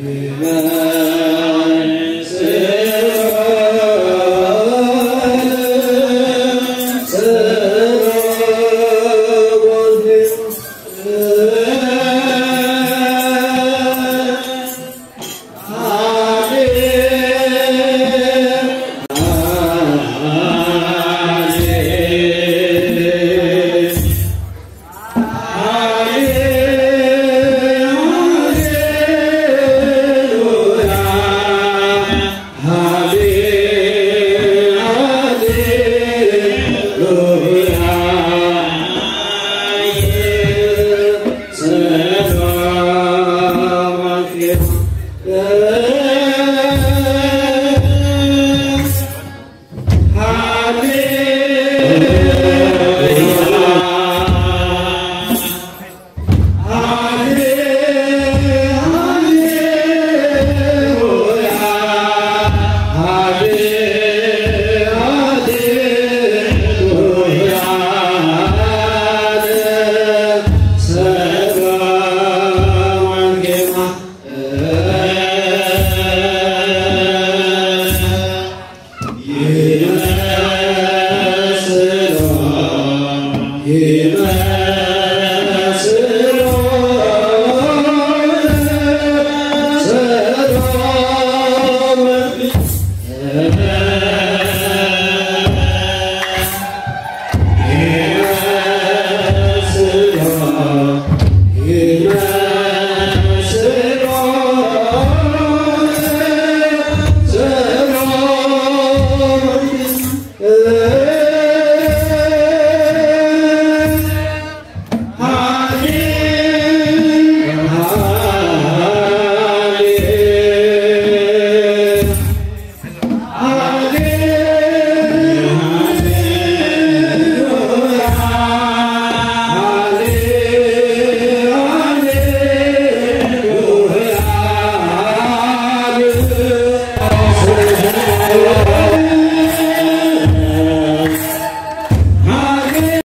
Amen. Sarva Yeah.